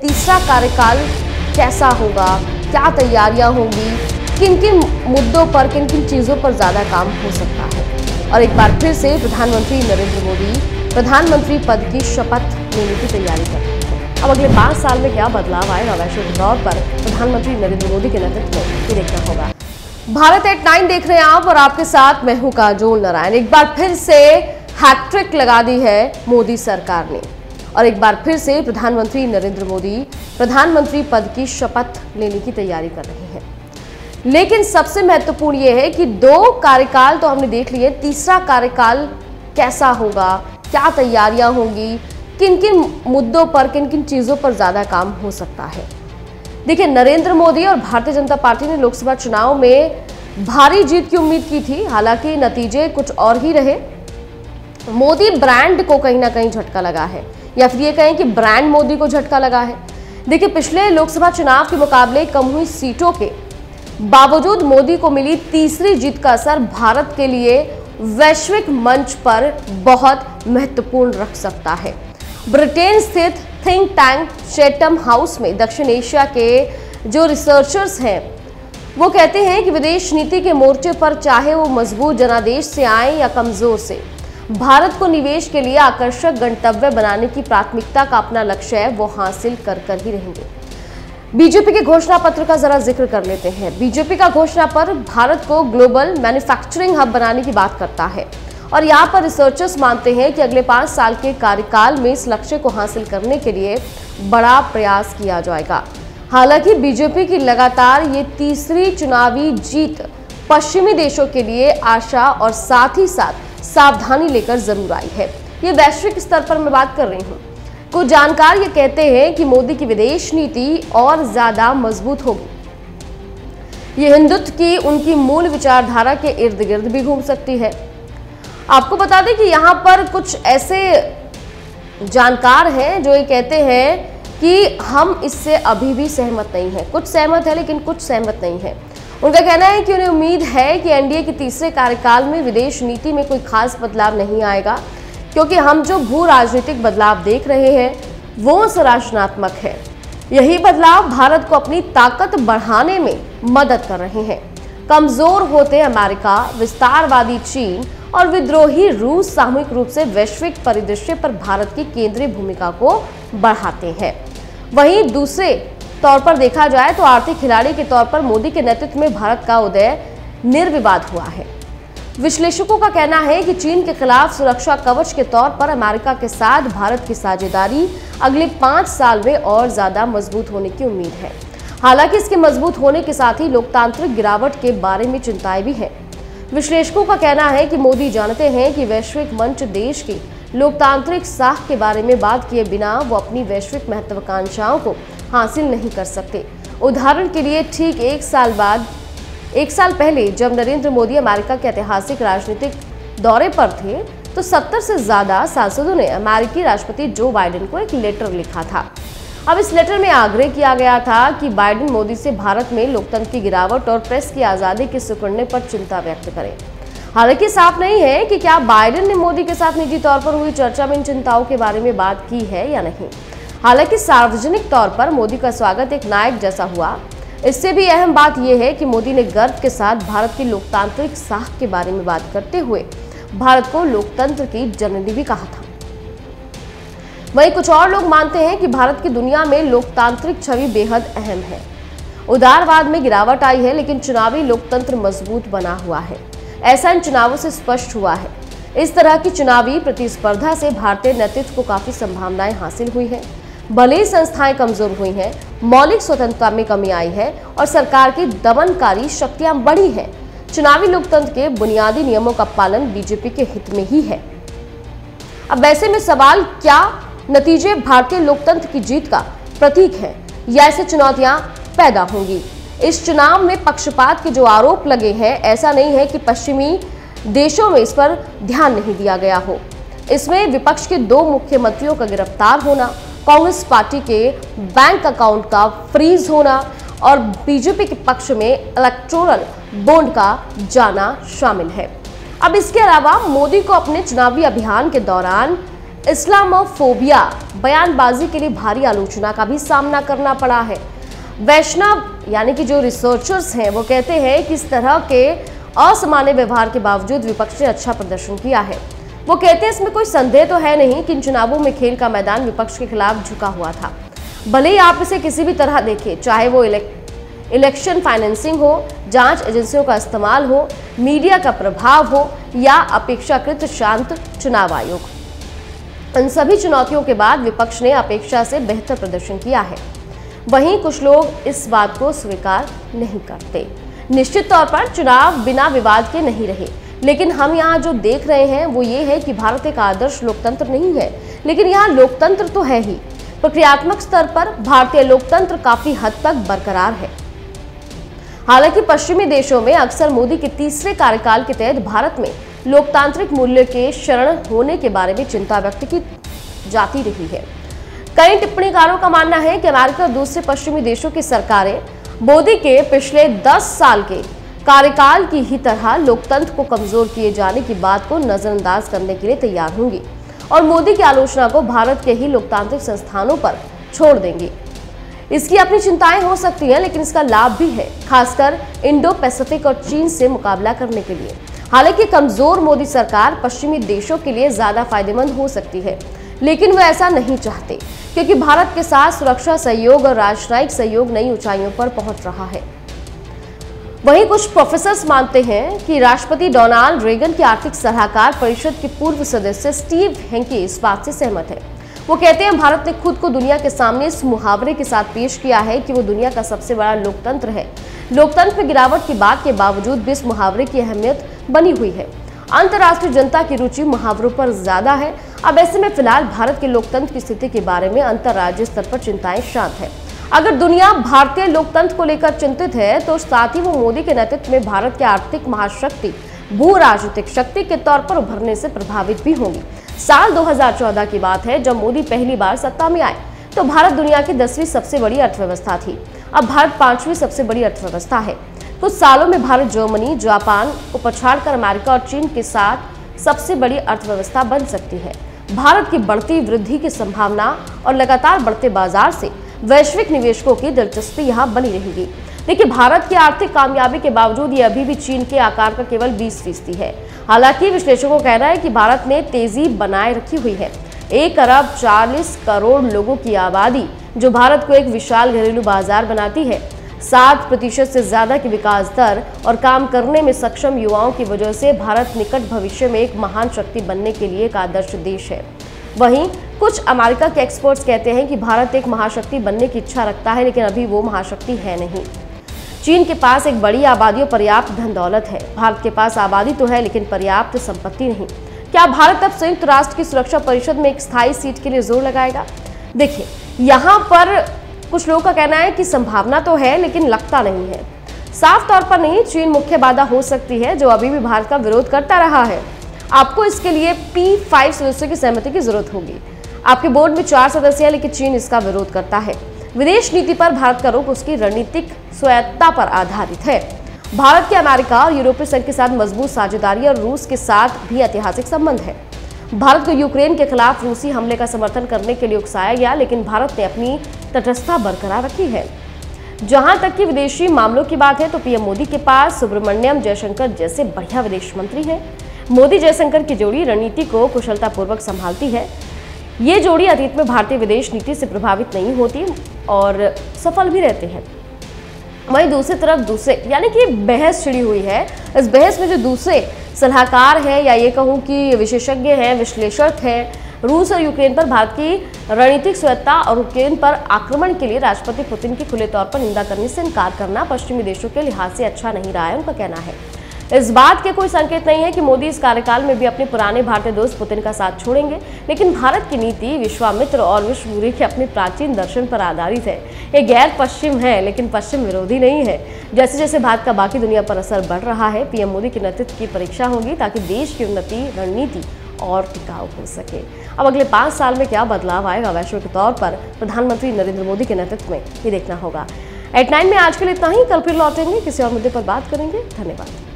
तीसरा कार्यकाल कैसा होगा? क्या तैयारियाँ होंगी? किन किन मुद्दों पर किन किन चीज़ों पर ज़्यादा काम हो सकता है? और एक बार फिर से प्रधानमंत्री नरेंद्र मोदी प्रधानमंत्री पद की शपथ लेने की तैयारी कर रहे हैं। अब अगले पाँच साल में क्या बदलाव आएगा वैश्विक तौर पर प्रधानमंत्री नरेंद्र मोदी के नेतृत्व में देखना होगा। भारत एट नाइन देख रहे हैं आप और आपके साथ मैं हूँ काजोल नारायण। एक बार फिर से हैट्रिक लगा दी है मोदी सरकार ने। और एक बार फिर से प्रधानमंत्री नरेंद्र मोदी प्रधानमंत्री पद की शपथ लेने की तैयारी कर रहे हैं। लेकिन सबसे महत्वपूर्ण यह है कि दो कार्यकाल तो हमने देख लिए, तीसरा कार्यकाल कैसा होगा, क्या तैयारियाँ होंगी किन किन मुद्दों पर किन किन चीज़ों पर ज़्यादा काम हो सकता है। देखिए, नरेंद्र मोदी और भारतीय जनता पार्टी ने लोकसभा चुनाव में भारी जीत की उम्मीद की थी, हालाँकि नतीजे कुछ और ही रहे। मोदी ब्रांड को कहीं ना कहीं झटका लगा है। या फिर ये कहें कि ब्रांड मोदी को झटका लगा है। देखिए, पिछले लोकसभा चुनाव के मुकाबले कम हुई सीटों के बावजूद मोदी को मिली तीसरी जीत का असर भारत के लिए वैश्विक मंच पर बहुत महत्वपूर्ण रख सकता है। ब्रिटेन स्थित थिंक टैंक चेटम हाउस में दक्षिण एशिया के जो रिसर्चर्स हैं, वो कहते हैं कि विदेश नीति के मोर्चे पर चाहे वो मज़बूत जनादेश से आए या कमज़ोर से भारत को निवेश के लिए आकर्षक गंतव्य बनाने की प्राथमिकता का अपना लक्ष्य है, वो हासिल कर कर ही रहेंगे। बीजेपी के घोषणा पत्र का जरा ज़िक्र कर लेते हैं। बीजेपी का घोषणा पत्र भारत को ग्लोबल मैन्युफैक्चरिंग हब बनाने की बात करता है। और यहाँ पर रिसर्चर्स मानते हैं कि अगले पाँच साल के कार्यकाल में इस लक्ष्य को हासिल करने के लिए बड़ा प्रयास किया जाएगा। हालाँकि बीजेपी की लगातार ये तीसरी चुनावी जीत पश्चिमी देशों के लिए आशा और साथ ही साथ सावधानी लेकर ज़रूर आई है। ये वैश्विक स्तर पर मैं बात कर रही हूँ। कुछ जानकार ये कहते हैं कि मोदी की विदेश नीति और ज़्यादा मज़बूत होगी। ये हिंदुत्व की उनकी मूल विचारधारा के इर्द गिर्द भी घूम सकती है। आपको बता दें कि यहाँ पर कुछ ऐसे जानकार हैं जो ये कहते हैं कि हम इससे अभी भी सहमत नहीं हैं। कुछ सहमत है लेकिन कुछ सहमत नहीं है। उनका कहना है कि उन्हें उम्मीद है कि एनडीए के तीसरे कार्यकाल में विदेश नीति में कोई खास बदलाव नहीं आएगा, क्योंकि हम जो भू राजनीतिक बदलाव देख रहे हैं, वो संरचनात्मक है। यही बदलाव भारत को अपनी ताकत बढ़ाने में मदद कर रहे हैं। कमज़ोर होते अमेरिका, विस्तारवादी चीन और विद्रोही रूस सामूहिक रूप से वैश्विक परिदृश्य पर भारत की केंद्रीय भूमिका को बढ़ाते हैं। वहीं दूसरे तौर पर देखा जाए तो आर्थिक खिलाड़ी के तौर पर मोदी के नेतृत्व में भारत का उदय निर्विवाद हुआ है। विश्लेषकों का कहना है कि चीन के खिलाफ सुरक्षा कवच के तौर पर अमेरिका के साथ भारत की साझेदारी अगले पाँच साल में और ज़्यादा मज़बूत होने की उम्मीद है। हालाँकि इसके मज़बूत होने के साथ ही लोकतांत्रिक गिरावट के बारे में चिंताएँ भी हैं। विश्लेषकों का कहना है कि मोदी जानते हैं कि वैश्विक मंच देश की लोकतांत्रिक साख के बारे में बात किए बिना वो अपनी वैश्विक महत्वाकांक्षाओं को हासिल नहीं कर सकते। उदाहरण के लिए ठीक एक साल बाद, एक साल पहले जब नरेंद्र मोदी अमेरिका के ऐतिहासिक राजनीतिक दौरे पर थे तो 70 से ज़्यादा सांसदों ने अमेरिकी राष्ट्रपति जो बाइडेन को एक लेटर लिखा था। अब इस लेटर में आग्रह किया गया था कि बाइडेन मोदी से भारत में लोकतंत्र की गिरावट और प्रेस की आज़ादी के सिकुड़ने पर चिंता व्यक्त करें। हालाँकि साफ़ नहीं है कि क्या बाइडेन ने मोदी के साथ निजी तौर पर हुई चर्चा में इन चिंताओं के बारे में बात की है या नहीं। हालाँकि सार्वजनिक तौर पर मोदी का स्वागत एक नायक जैसा हुआ। इससे भी अहम बात यह है कि मोदी ने गर्व के साथ भारत की लोकतांत्रिक साख के बारे में बात करते हुए भारत को लोकतंत्र की जननी भी कहा था। वहीं कुछ और लोग मानते हैं कि भारत की दुनिया में लोकतांत्रिक छवि बेहद अहम है। उदारवाद में गिरावट आई है, लेकिन चुनावी लोकतंत्र मज़बूत बना हुआ है। ऐसा इन चुनावों से स्पष्ट हुआ है। इस तरह की चुनावी प्रतिस्पर्धा से भारतीय नेतृत्व को काफ़ी संभावनाएँ हासिल हुई है। भले ही संस्थाएँ कमज़ोर हुई हैं, मौलिक स्वतंत्रता में कमी आई है और सरकार की दमनकारी शक्तियाँ बढ़ी हैं। चुनावी लोकतंत्र के बुनियादी नियमों का पालन बीजेपी के हित में ही है। अब ऐसे में सवाल, क्या नतीजे भारतीय लोकतंत्र की जीत का प्रतीक है? या ऐसे चुनौतियाँ पैदा होंगी? इस चुनाव में पक्षपात के जो आरोप लगे हैं, ऐसा नहीं है कि पश्चिमी देशों में इस पर ध्यान नहीं दिया गया हो। इसमें विपक्ष के दो मुख्यमंत्रियों का गिरफ़्तार होना कांग्रेस पार्टी के बैंक अकाउंट का फ्रीज होना और बीजेपी के पक्ष में इलेक्टोरल बॉन्ड का जाना शामिल है। अब इसके अलावा मोदी को अपने चुनावी अभियान के दौरान इस्लामोफोबिया बयानबाजी के लिए भारी आलोचना का भी सामना करना पड़ा है। वैष्णव, यानी कि जो रिसर्चर्स हैं, वो कहते हैं कि इस तरह के असामान्य व्यवहार के बावजूद विपक्ष ने अच्छा प्रदर्शन किया है। वो कहते हैं, इसमें कोई संदेह तो है नहीं कि इन चुनावों में खेल का मैदान विपक्ष के खिलाफ झुका हुआ था। भले ही आप इसे किसी भी तरह देखें, चाहे वो इलेक्शन फाइनेंसिंग हो, जाँच एजेंसियों का इस्तेमाल हो, मीडिया का प्रभाव हो, या अपेक्षाकृत शांत चुनाव आयोग। इन सभी चुनौतियों के बाद विपक्ष ने अपेक्षा से बेहतर प्रदर्शन किया है। वहीं कुछ लोग इस बात को स्वीकार नहीं करते। निश्चित तौर पर चुनाव बिना विवाद के नहीं रहे। लेकिन हम यहाँ जो देख रहे हैं, वो ये है कि भारत एक आदर्श लोकतंत्र नहीं है। लेकिन यहाँ लोकतंत्र तो है ही। प्रक्रियात्मक स्तर पर भारतीय लोकतंत्र काफ़ी हद तक बरकरार है। हालाँकि पश्चिमी देशों में अक्सर मोदी के तीसरे कार्यकाल के तहत भारत में लोकतांत्रिक मूल्य के शरण होने के बारे में चिंता व्यक्त की जाती रही है। कई टिप्पणीकारों का मानना है कि अमेरिका और दूसरे पश्चिमी देशों की सरकारें मोदी के पिछले 10 साल के कार्यकाल की ही तरह लोकतंत्र को कमज़ोर किए जाने की बात को नजरअंदाज करने के लिए तैयार होंगी और मोदी की आलोचना को भारत के ही लोकतांत्रिक संस्थानों पर छोड़ देंगी। इसकी अपनी चिंताएँ हो सकती हैं, लेकिन इसका लाभ भी है, खासकर इंडो पैसिफिक और चीन से मुकाबला करने के लिए। हालाँकि कमज़ोर मोदी सरकार पश्चिमी देशों के लिए ज़्यादा फ़ायदेमंद हो सकती है, लेकिन वो ऐसा नहीं चाहते, क्योंकि भारत के साथ सुरक्षा सहयोग और राजनयिक सहयोग नई ऊंचाइयों पर पहुँच रहा है। वहीं कुछ प्रोफेसर मानते हैं कि राष्ट्रपति डोनाल्ड रेगन की आर्थिक सलाहकार परिषद के पूर्व सदस्य स्टीव हेंकी इस बात से सहमत है। वो कहते हैं, भारत ने खुद को दुनिया के सामने इस मुहावरे के साथ पेश किया है कि वो दुनिया का सबसे बड़ा लोकतंत्र है। लोकतंत्र में गिरावट की बात के बावजूद भी इस मुहावरे की अहमियत बनी हुई है। अंतर्राष्ट्रीय जनता की रुचि मुहावरों पर ज़्यादा है। अब ऐसे में फ़िलहाल भारत के लोकतंत्र की स्थिति के बारे में अंतर्राज्यीय स्तर पर चिंताएँ शांत है। अगर दुनिया भारतीय लोकतंत्र को लेकर चिंतित है तो साथ ही वो मोदी के नेतृत्व में भारत की आर्थिक महाशक्ति, भू राजनीतिक शक्ति के तौर पर उभरने से प्रभावित भी होंगी। साल 2014 की बात है, जब मोदी पहली बार सत्ता में आए तो भारत दुनिया की दसवीं सबसे बड़ी अर्थव्यवस्था थी। अब भारत पांचवी सबसे बड़ी अर्थव्यवस्था है। कुछ सालों में भारत जर्मनी, जापान को पछाड़कर अमेरिका और चीन के साथ सबसे बड़ी अर्थव्यवस्था बन सकती है। भारत की बढ़ती वृद्धि की संभावना और लगातार बढ़ते बाज़ार से वैश्विक निवेशकों की दिलचस्पी यहाँ बनी रहेगी। देखिए, भारत की आर्थिक कामयाबी के बावजूद ये अभी भी चीन के आकार का केवल 20 फ़ीसदी है। हालाँकि विश्लेषकों का कहना है कि भारत ने तेज़ी बनाए रखी हुई है। एक अरब चालीस करोड़ लोगों की आबादी, जो भारत को एक विशाल घरेलू बाज़ार बनाती है। सात प्रतिशत से ज़्यादा की विकास दर और काम करने में सक्षम युवाओं की वजह से भारत निकट भविष्य में एक महान शक्ति बनने के लिए एक आदर्श देश है। वहीं कुछ अमेरिका के एक्सपर्ट्स कहते हैं कि भारत एक महाशक्ति बनने की इच्छा रखता है, लेकिन अभी वो महाशक्ति है नहीं। चीन के पास एक बड़ी आबादी और पर्याप्त धन दौलत है। भारत के पास आबादी तो है, लेकिन पर्याप्त संपत्ति नहीं। क्या भारत अब संयुक्त राष्ट्र की सुरक्षा परिषद में एक स्थायी सीट के लिए ज़ोर लगाएगा? देखिए, यहाँ पर कुछ लोगों का कहना है कि संभावना तो है, लेकिन लगता नहीं है। साफ़ तौर पर नहीं, चीन मुख्य बाधा हो सकती है, जो अभी भी भारत का विरोध करता रहा है। आपको इसके लिए पी फाइव सदस्यों की सहमति की ज़रूरत होगी। आपके बोर्ड में चार सदस्य है लेकिन चीन इसका विरोध करता है। विदेश नीति पर भारत का रुख उसकी रणनीतिक स्वायत्ता पर आधारित है। भारत के अमेरिका और यूरोपीय संघ के साथ मज़बूत साझेदारी और रूस के साथ भी ऐतिहासिक संबंध है। भारत को यूक्रेन के खिलाफ रूसी हमले का समर्थन करने के लिए उकसाया गया, लेकिन भारत ने अपनी तटस्थता बरकरार रखी है। जहाँ तक कि विदेशी मामलों की बात है तो पीएम मोदी के पास सुब्रमण्यम जयशंकर जैसे बढ़िया विदेश मंत्री हैं। मोदी जयशंकर की जोड़ी रणनीति को कुशलतापूर्वक संभालती है। ये जोड़ी अतीत में भारतीय विदेश नीति से प्रभावित नहीं होती और सफल भी रहते हैं। वहीं दूसरी तरफ़ दूसरे, यानी कि बहस छिड़ी हुई है। इस बहस में जो दूसरे सलाहकार हैं या ये कहूँ कि विशेषज्ञ हैं, विश्लेषक हैं, रूस और यूक्रेन पर भारत की रणनीतिक स्वायत्ता और यूक्रेन पर आक्रमण के लिए राष्ट्रपति पुतिन की खुले तौर पर निंदा करने से इनकार करना पश्चिमी देशों के लिहाज से अच्छा नहीं रहा है, उनका कहना है। इस बात के कोई संकेत नहीं है कि मोदी इस कार्यकाल में भी अपने पुराने भारतीय दोस्त पुतिन का साथ छोड़ेंगे, लेकिन भारत की नीति, विश्वामित्र और विश्व गुरु के अपने प्राचीन दर्शन पर आधारित है। ये गैर पश्चिम है, लेकिन पश्चिम विरोधी नहीं है। जैसे जैसे भारत का बाकी दुनिया पर असर बढ़ रहा है, पीएम मोदी के नेतृत्व की परीक्षा होगी ताकि देश की उन्नति, रणनीति और टिकाऊ हो सके। अब अगले पाँच साल में क्या बदलाव आएगा वैश्विक तौर पर? प्रधानमंत्री नरेंद्र मोदी के नेतृत्व में ये देखना होगा। एट नाइन में आज के लिए इतना ही। कल फिर लौटेंगे, किसी और मुद्दे पर बात करेंगे। धन्यवाद।